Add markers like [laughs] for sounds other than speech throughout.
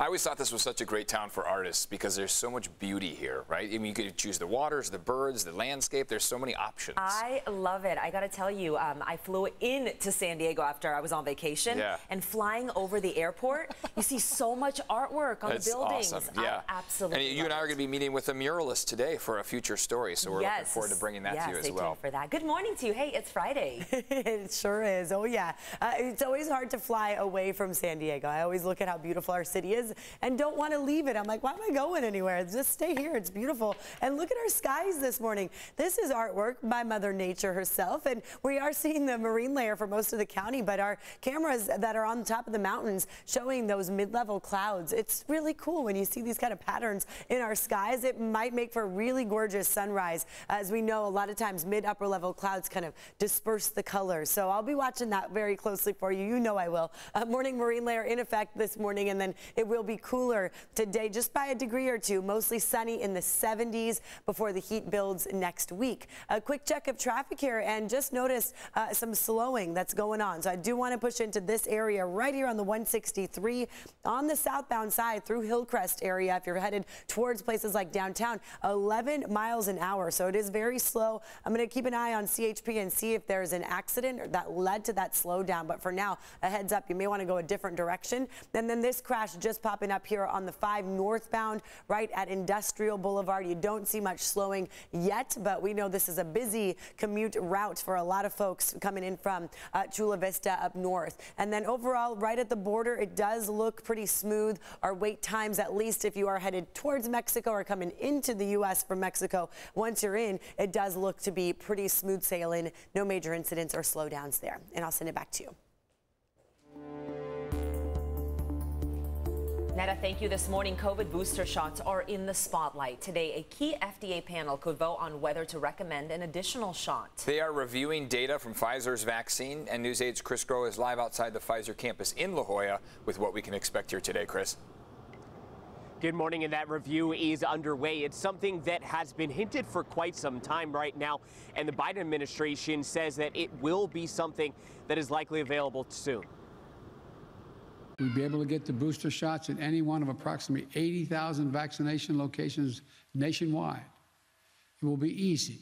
I always thought this was such a great town for artists because there's so much beauty here, right? I mean, you could choose the waters, the birds, the landscape. There's so many options. I love it. I got to tell you, um, I flew in to San Diego after I was on vacation. Yeah. And flying over the airport, you see so much artwork on That's the buildings. awesome. Yeah. I absolutely. And you and I are going to be meeting with a muralist today for a future story, so we're yes. looking forward to bringing that yes, to you as stay well. tuned for that. Good morning to you. Hey, it's Friday. [laughs] it sure is. Oh, yeah. Uh, it's always hard to fly away from San Diego. I always look at how beautiful our city is and don't want to leave it. I'm like, why am I going anywhere? Just stay here. It's beautiful. And look at our skies this morning. This is artwork by Mother Nature herself. And we are seeing the marine layer for most of the county, but our cameras that are on the top of the mountains showing those mid-level clouds. It's really cool when you see these kind of patterns in our skies. It might make for a really gorgeous sunrise. As we know, a lot of times mid-upper level clouds kind of disperse the colors. So I'll be watching that very closely for you. You know I will. Uh, morning marine layer in effect this morning, and then it will be cooler today just by a degree or two. Mostly sunny in the 70s before the heat builds next week. A quick check of traffic here, and just notice uh, some slowing that's going on. So I do want to push into this area right here on the 163 on the southbound side through Hillcrest area. If you're headed towards places like downtown, 11 miles an hour. So it is very slow. I'm going to keep an eye on CHP and see if there's an accident that led to that slowdown. But for now, a heads up, you may want to go a different direction. And then this crash just popping up here on the 5 northbound right at Industrial Boulevard. You don't see much slowing yet, but we know this is a busy commute route for a lot of folks coming in from uh, Chula Vista up north. And then overall, right at the border, it does look pretty smooth. Our wait times, at least if you are headed towards Mexico or coming into the U.S. from Mexico, once you're in, it does look to be pretty smooth sailing. No major incidents or slowdowns there. And I'll send it back to you. Netta, thank you. This morning, COVID booster shots are in the spotlight. Today, a key FDA panel could vote on whether to recommend an additional shot. They are reviewing data from Pfizer's vaccine, and News 8's Chris Grow is live outside the Pfizer campus in La Jolla with what we can expect here today, Chris. Good morning, and that review is underway. It's something that has been hinted for quite some time right now, and the Biden administration says that it will be something that is likely available soon. We'd be able to get the booster shots at any one of approximately 80,000 vaccination locations nationwide. It will be easy.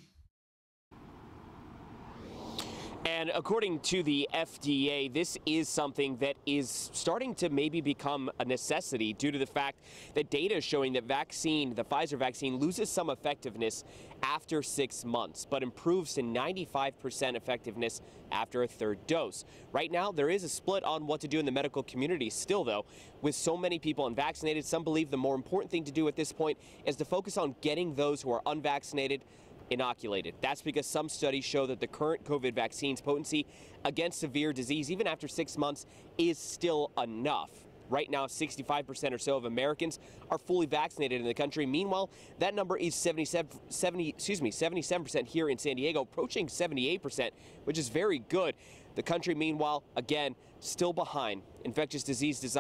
And according to the FDA, this is something that is starting to maybe become a necessity due to the fact that data is showing that vaccine, the Pfizer vaccine, loses some effectiveness after six months, but improves to 95% effectiveness after a third dose. Right now, there is a split on what to do in the medical community still, though. With so many people unvaccinated, some believe the more important thing to do at this point is to focus on getting those who are unvaccinated inoculated. That's because some studies show that the current COVID vaccine's potency against severe disease, even after six months, is still enough. Right now, 65% or so of Americans are fully vaccinated in the country. Meanwhile, that number is 77, 70, excuse me, 77% here in San Diego, approaching 78%, which is very good. The country, meanwhile, again, still behind. Infectious disease,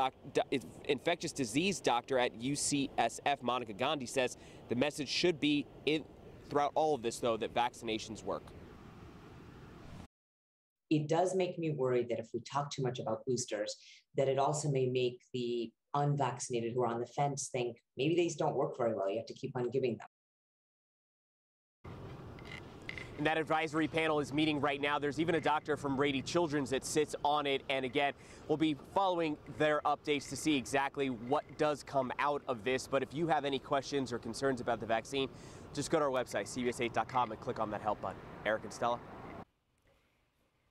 infectious disease doctor at UCSF, Monica Gandhi, says the message should be in, throughout all of this, though, that vaccinations work. It does make me worried that if we talk too much about boosters, that it also may make the unvaccinated who are on the fence think maybe these don't work very well. You have to keep on giving them. And that advisory panel is meeting right now. There's even a doctor from Rady Children's that sits on it. And again, we'll be following their updates to see exactly what does come out of this. But if you have any questions or concerns about the vaccine, just go to our website, CBS8.com, and click on that help button. Eric and Stella.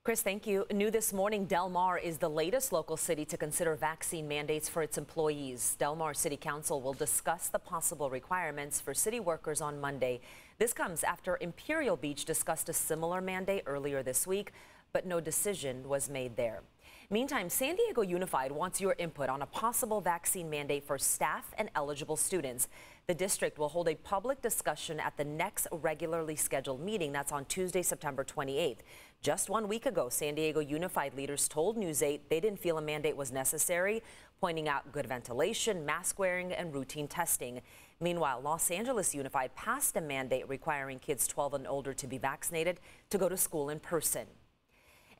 Chris, thank you. New this morning, Del Mar is the latest local city to consider vaccine mandates for its employees. Del Mar City Council will discuss the possible requirements for city workers on Monday. This comes after Imperial Beach discussed a similar mandate earlier this week, but no decision was made there. Meantime, San Diego Unified wants your input on a possible vaccine mandate for staff and eligible students. The district will hold a public discussion at the next regularly scheduled meeting. That's on Tuesday, September 28th. Just one week ago, San Diego Unified leaders told News 8 they didn't feel a mandate was necessary, pointing out good ventilation, mask wearing, and routine testing. Meanwhile, Los Angeles Unified passed a mandate requiring kids 12 and older to be vaccinated to go to school in person.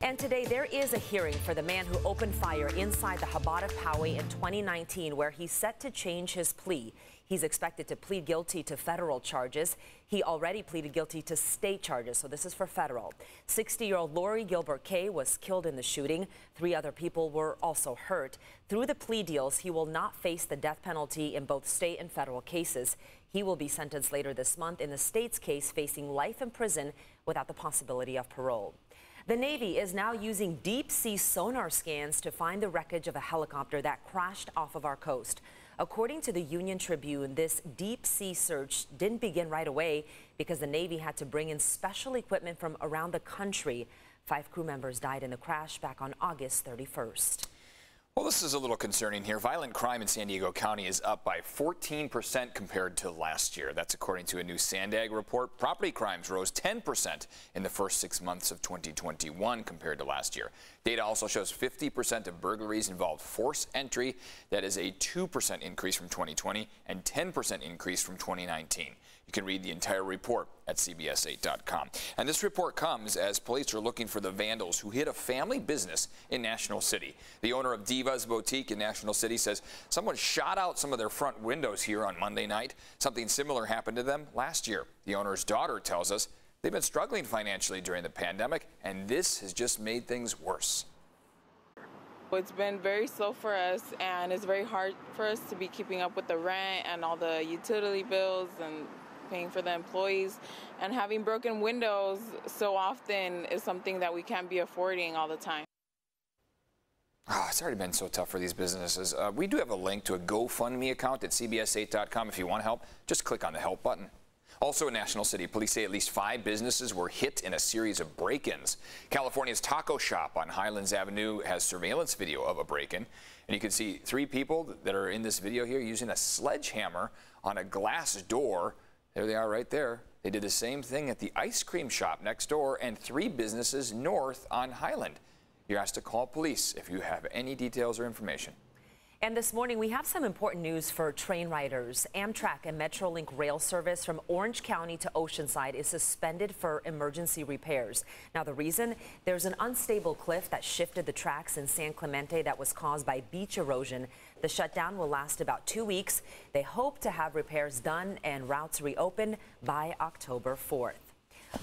And today there is a hearing for the man who opened fire inside the Chabad of Poway in 2019, where he's set to change his plea. He's expected to plead guilty to federal charges. He already pleaded guilty to state charges, so this is for federal. 60-year-old Lori Gilbert Kaye was killed in the shooting. Three other people were also hurt. Through the plea deals, he will not face the death penalty in both state and federal cases. He will be sentenced later this month in the state's case, facing life in prison without the possibility of parole. The Navy is now using deep sea sonar scans to find the wreckage of a helicopter that crashed off of our coast. According to the Union Tribune, this deep sea search didn't begin right away because the Navy had to bring in special equipment from around the country. Five crew members died in the crash back on August 31st. Well, this is a little concerning here. Violent crime in San Diego County is up by 14% compared to last year. That's according to a new Sandag report. Property crimes rose 10% in the first six months of 2021 compared to last year. Data also shows 50% of burglaries involved force entry. That is a 2% increase from 2020 and 10% increase from 2019. You can read the entire report at CBS8.com. And this report comes as police are looking for the vandals who hit a family business in National City. The owner of Divas Boutique in National City says someone shot out some of their front windows here on Monday night. Something similar happened to them last year. The owner's daughter tells us they've been struggling financially during the pandemic, and this has just made things worse. It's been very slow for us, and it's very hard for us to be keeping up with the rent and all the utility bills and paying for the employees. And having broken windows so often is something that we can't be affording all the time. Oh, it's already been so tough for these businesses. Uh, we do have a link to a GoFundMe account at CBS8.com. If you want help, just click on the help button. Also in National City, police say at least five businesses were hit in a series of break-ins. California's Taco Shop on Highlands Avenue has surveillance video of a break-in. And you can see three people that are in this video here using a sledgehammer on a glass door there they are right there. They did the same thing at the ice cream shop next door and three businesses north on Highland. You're asked to call police if you have any details or information. And this morning, we have some important news for train riders. Amtrak and Metrolink rail service from Orange County to Oceanside is suspended for emergency repairs. Now, the reason? There's an unstable cliff that shifted the tracks in San Clemente that was caused by beach erosion. The shutdown will last about two weeks. They hope to have repairs done and routes reopened by October 4th.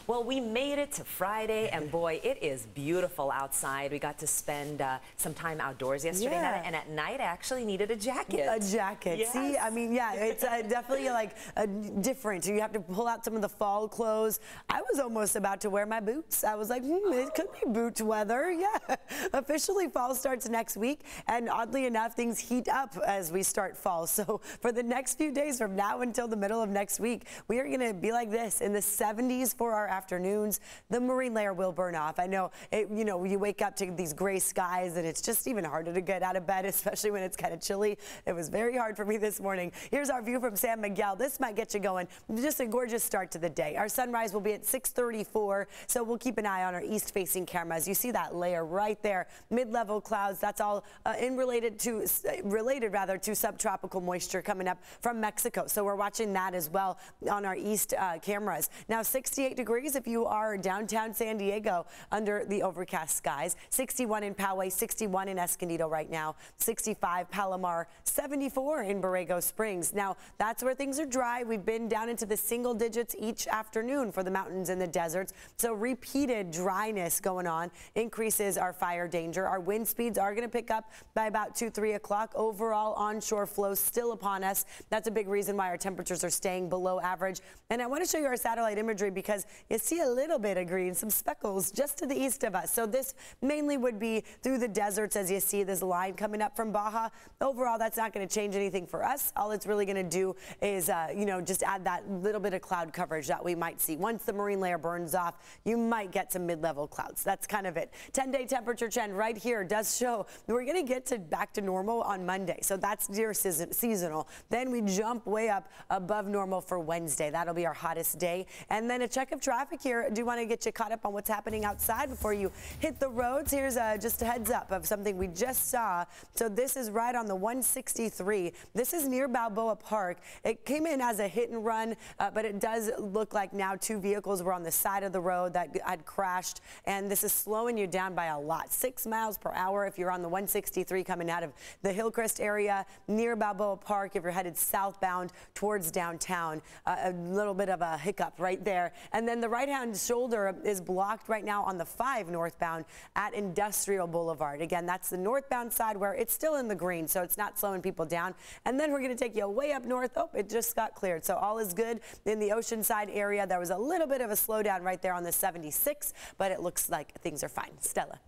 Well, we made it to Friday, and boy, it is beautiful outside. We got to spend uh, some time outdoors yesterday Yeah. night, and at night, I actually needed a jacket. A jacket. Yes. See, I mean, yeah, it's uh, definitely like uh, different. You have to pull out some of the fall clothes. I was almost about to wear my boots. I was like, hmm, it could be boot weather. [laughs] Yeah. Officially, fall starts next week, and oddly enough, things heat up as we start fall. So for the next few days, from now until the middle of next week, we are going to be like this in the 70s for our afternoons. The marine layer will burn off. I know, it, you know, you wake up to these gray skies, and it's just even harder to get out of bed, [laughs] especially when it's kind of chilly. It was very hard for me this morning. Here's our view from San Miguel. This might get you going. Just a gorgeous start to the day. Our sunrise will be at 6:34, so we'll keep an eye on our east-facing cameras. You see that layer right there, mid-level clouds. That's all uh, in related to related rather to subtropical moisture coming up from Mexico. So we're watching that as well on our east uh, cameras. Now 68 degrees if you are downtown San Diego under the overcast skies. 61 in Poway, 61 in Escondido right now, 65 Palomar, 74 in Borrego Springs. Now that's where things are dry. We've been down into the single digits each afternoon for the mountains and the deserts. So repeated dryness going on increases our fire danger. Our wind speeds are going to pick up by about 2, 3 o'clock. Overall onshore flow still upon us. That's a big reason why our temperatures are staying below average. And I want to show you our satellite imagery because you see a little bit of green, some speckles just to the east of us. So this mainly would be through the deserts as you see this line coming up from Baja. Overall, that's not going to change anything for us. All it's really going to do is, uh, you know, just add that little bit of cloud coverage that we might see. Once the marine layer burns off, you might get some mid-level clouds. That's kind of it. 10-day temperature trend right here does show we're going to get to back to normal on Monday. So that's near season, seasonal. Then we jump way up above normal for Wednesday. That'll be our hottest day. And then a check of of traffic here. I do want to get you caught up on what's happening outside before you hit the roads. Here's uh, just a heads up of something we just saw. So this is right on the 163. This is near Balboa Park. It came in as a hit and run, uh, but it does look like now two vehicles were on the side of the road that had crashed, and this is slowing you down by a lot. Six miles per hour if you're on the 163 coming out of the Hillcrest area near Balboa Park. If you're headed southbound towards downtown, uh, a little bit of a hiccup right there. And then the right-hand shoulder is blocked right now on the 5 northbound at Industrial Boulevard. Again, that's the northbound side where it's still in the green, so it's not slowing people down. And then we're going to take you way up north. Oh, it just got cleared. So all is good in the Oceanside area. There was a little bit of a slowdown right there on the 76, but it looks like things are fine. Stella.